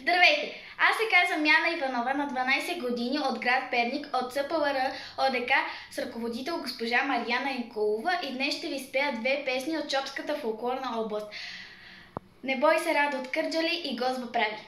Здравейте! Аз се казвам Яна Иванова на 12 години от град Перник от СПЛР ОДК с ръководител госпожа Марияна Николова и днес ще ви спея две песни от Чопската фолклорна област. Не бой се радо от Кърджали и Гозба прави.